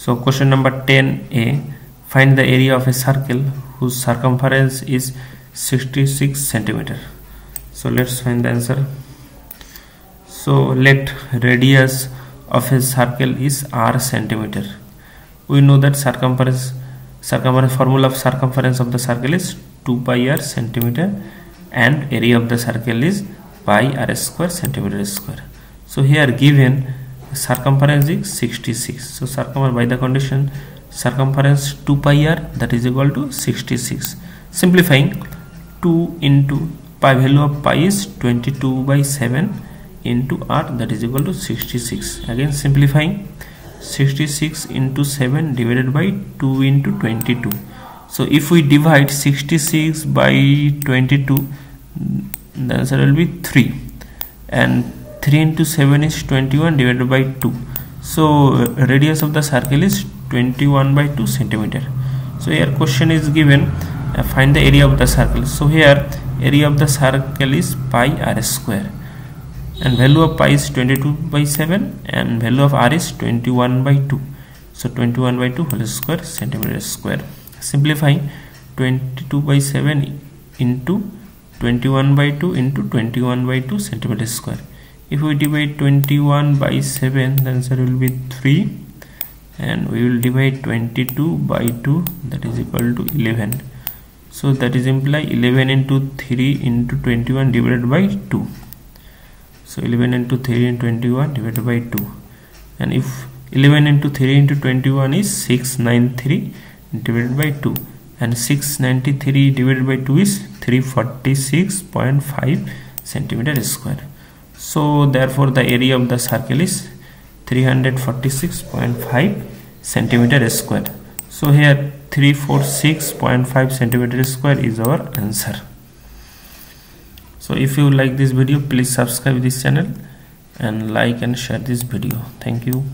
So question number 10a find the area of a circle whose circumference is 66 centimeter. So let's find the answer. So let radius of a circle is r centimeter. We know that circumference circumference formula of circumference of the circle is 2 pi r centimeter and area of the circle is pi r square centimeter square. So here given circumference is 66 so circumference by the condition circumference 2 pi r that is equal to 66 simplifying 2 into pi value of pi is 22 by 7 into r that is equal to 66 again simplifying 66 into 7 divided by 2 into 22 so if we divide 66 by 22 the answer will be 3 and 3 into 7 is 21 divided by 2 so radius of the circle is 21 by 2 centimeter. So here question is given uh, find the area of the circle. So here area of the circle is pi r square. And value of pi is 22 by 7 and value of r is 21 by 2 so 21 by 2 whole square centimeter square. Simplifying 22 by 7 into 21 by 2 into 21 by 2 centimeter square if we divide 21 by 7 the answer will be 3 and we will divide 22 by 2 that is equal to 11 so that is imply 11 into 3 into 21 divided by 2 so 11 into 3 into 21 divided by 2 and if 11 into 3 into 21 is 693 divided by 2 and 693 divided by 2 is 346.5 centimeter square so therefore the area of the circle is 346.5 centimeter square. So here 346.5 centimeter square is our answer. So if you like this video please subscribe this channel and like and share this video. Thank you